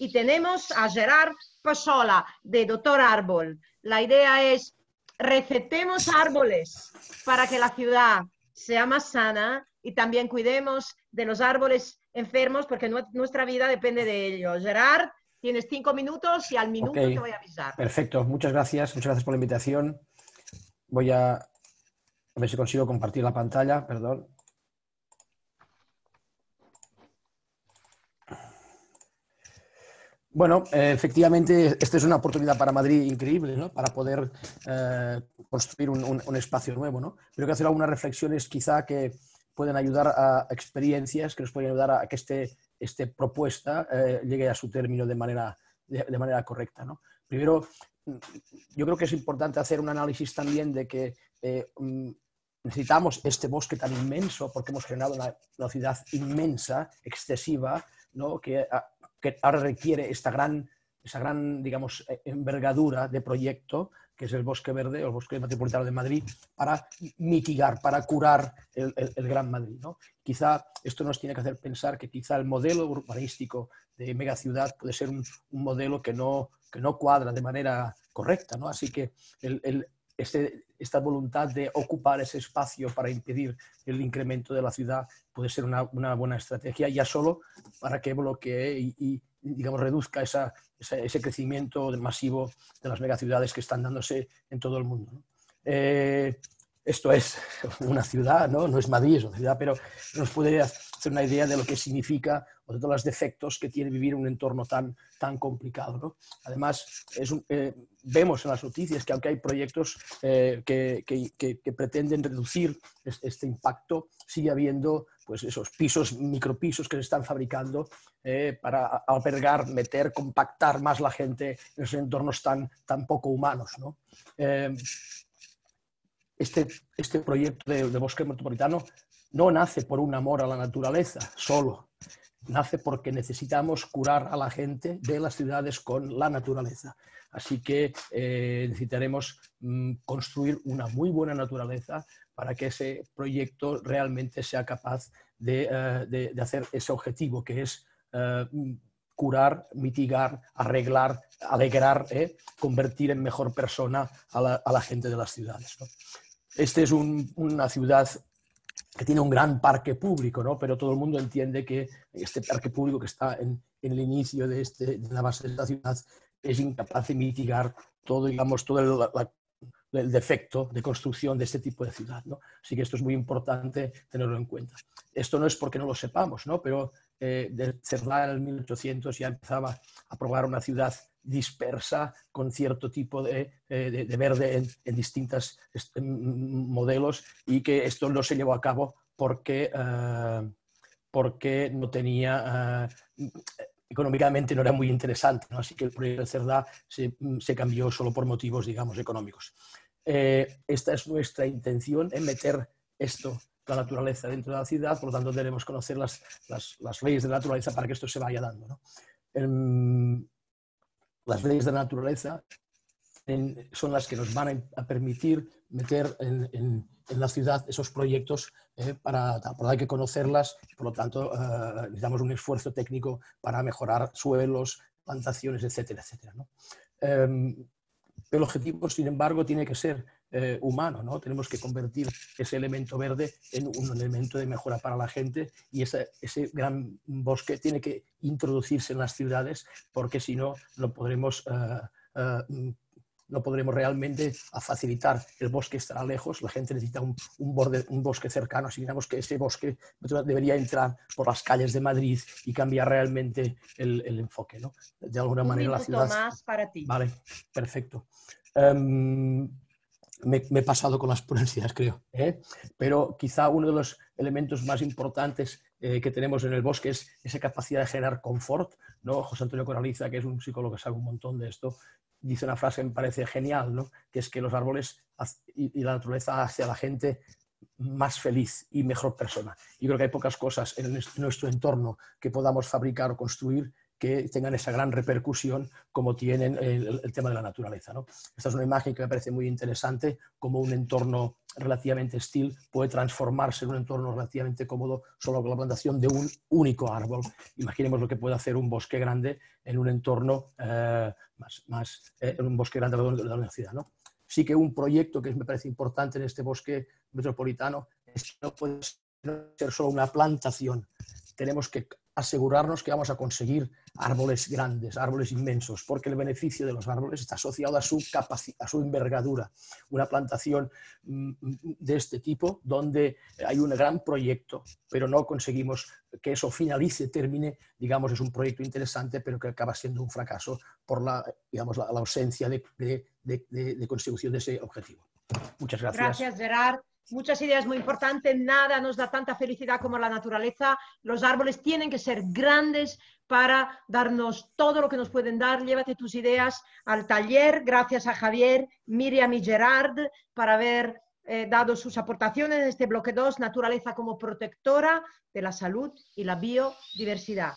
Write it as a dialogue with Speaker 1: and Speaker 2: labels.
Speaker 1: Y tenemos a Gerard Pasola, de Doctor Árbol. La idea es, recetemos árboles para que la ciudad sea más sana y también cuidemos de los árboles enfermos porque nuestra vida depende de ellos. Gerard, tienes cinco minutos y al minuto te voy a avisar.
Speaker 2: Perfecto, muchas gracias, muchas gracias por la invitación. Voy a, a ver si consigo compartir la pantalla, perdón. Bueno, eh, efectivamente, esta es una oportunidad para Madrid increíble, ¿no? Para poder eh, construir un, espacio nuevo, ¿no? Pero que hacer algunas reflexiones quizá que pueden ayudar a experiencias, que nos pueden ayudar a que este, este propuesta eh, llegue a su término de manera, de, manera correcta, ¿no? Primero, yo creo que es importante hacer un análisis también de que mm, necesitamos este bosque tan inmenso porque hemos generado una, una ciudad inmensa, excesiva, ¿no? que que ahora requiere esta gran, esa gran, digamos, eh, envergadura de proyecto, que es el Bosque Verde o el Bosque Metropolitano de Madrid, para mitigar, para curar el, Gran Madrid. ¿no? Quizá esto nos tiene que hacer pensar que quizá el modelo urbanístico de megaciudad puede ser un, modelo que no, que no cuadra de manera correcta. ¿no? Así que el, este, esta voluntad de ocupar ese espacio para impedir el incremento de la ciudad puede ser una, buena estrategia, ya solo para que bloquee y, digamos, reduzca ese crecimiento masivo de las megaciudades que están dándose en todo el mundo. Eh, esto es una ciudad, ¿no? no es Madrid, es una ciudad, pero nos puede hacer una idea de lo que significa o de todos los defectos que tiene vivir un entorno tan, tan complicado. ¿no? Además, es eh, vemos en las noticias que aunque hay proyectos eh, que, que, pretenden reducir este impacto, sigue habiendo pues, esos pisos, micropisos que se están fabricando eh, para albergar, meter, compactar más la gente en esos entornos tan, tan poco humanos. ¿no? Este, este proyecto de, bosque metropolitano no nace por un amor a la naturaleza solo, nace porque necesitamos curar a la gente de las ciudades con la naturaleza. Así que eh, necesitaremos mm, construir una muy buena naturaleza para que ese proyecto realmente sea capaz de, eh, hacer ese objetivo, que es eh, curar, mitigar, arreglar, alegrar, convertir en mejor persona a la, gente de las ciudades. Este es una ciudad que tiene un gran parque público, ¿no? pero todo el mundo entiende que este parque público que está en, el inicio de, este, de, la base de la ciudad es incapaz de mitigar todo, digamos, todo el, defecto de construcción de este tipo de ciudad. ¿no? Así que esto es muy importante tenerlo en cuenta. Esto no es porque no lo sepamos, ¿no? pero eh, de Cerdá en el 1800 ya empezaba a probar una ciudad dispersa con cierto tipo de, eh, verde en, en distintos modelos y que esto no se llevó a cabo porque, eh, porque no tenía, eh, económicamente no era muy interesante, así que el proyecto de Cerdá se, se, cambió solo por motivos, digamos, económicos. esta es nuestra intención en meter esto, la naturaleza dentro de la ciudad, por lo tanto debemos conocer las, las, las leyes de la naturaleza para que esto se vaya dando. ¿no? Las leyes de la naturaleza son las que nos van a, permitir meter en, la ciudad esos proyectos eh, para, hay que conocerlas, por lo tanto eh, necesitamos un esfuerzo técnico para mejorar suelos, plantaciones, etcétera, etcétera. Em, el objetivo, sin embargo, tiene que ser eh, humano, ¿no? Tenemos que convertir ese elemento verde en un elemento de mejora para la gente y ese, ese gran bosque tiene que introducirse en las ciudades porque si no, no podremos... Eh, no podremos realmente facilitar. El bosque estará lejos, la gente necesita un, borde, un bosque cercano, así que ese bosque debería entrar por las calles de Madrid y cambiar realmente el, el enfoque. ¿no?
Speaker 1: De alguna manera la ciudad... más para ti.
Speaker 2: Vale, perfecto. Em, me, he pasado con las ponencias, creo. ¿eh? Pero quizá uno de los elementos más importantes eh, que tenemos en el bosque es esa capacidad de generar confort. ¿no? José Antonio Coraliza, que es un psicólogo que sabe un montón de esto, dice una frase que me parece genial, ¿no? que es que los árboles y, la naturaleza hace a la gente más feliz y mejor persona. Y creo que hay pocas cosas en nuestro entorno que podamos fabricar o construir que tengan esa gran repercusión como tienen el, tema de la naturaleza. ¿no? Esta es una imagen que me parece muy interesante, como un entorno relativamente hostil puede transformarse en un entorno relativamente cómodo solo con la plantación de un único árbol. Imaginemos lo que puede hacer un bosque grande en un entorno eh, más, más eh, en un bosque grande de la ciudad. ¿no? Sí que un proyecto que me parece importante en este bosque metropolitano es que no puede ser solo una plantación. Tenemos que asegurarnos que vamos a conseguir árboles grandes, árboles inmensos, porque el beneficio de los árboles está asociado a su, a su envergadura. Una plantación mm, de este tipo, donde hay un gran proyecto, pero no conseguimos que eso finalice, termine, digamos, es un proyecto interesante, pero que acaba siendo un fracaso por la, digamos, la, ausencia de, de, de consecución de ese objetivo. Muchas gracias.
Speaker 1: Gracias, Gerard muchas ideas muy importantes. Nada nos da tanta felicidad como la naturaleza. Los árboles tienen que ser grandes para darnos todo lo que nos pueden dar. Llévate tus ideas al taller. Gracias a Javier, Miriam y Gerard para haber eh, dado sus aportaciones en este bloque 2, naturaleza como protectora de la salud y la biodiversidad.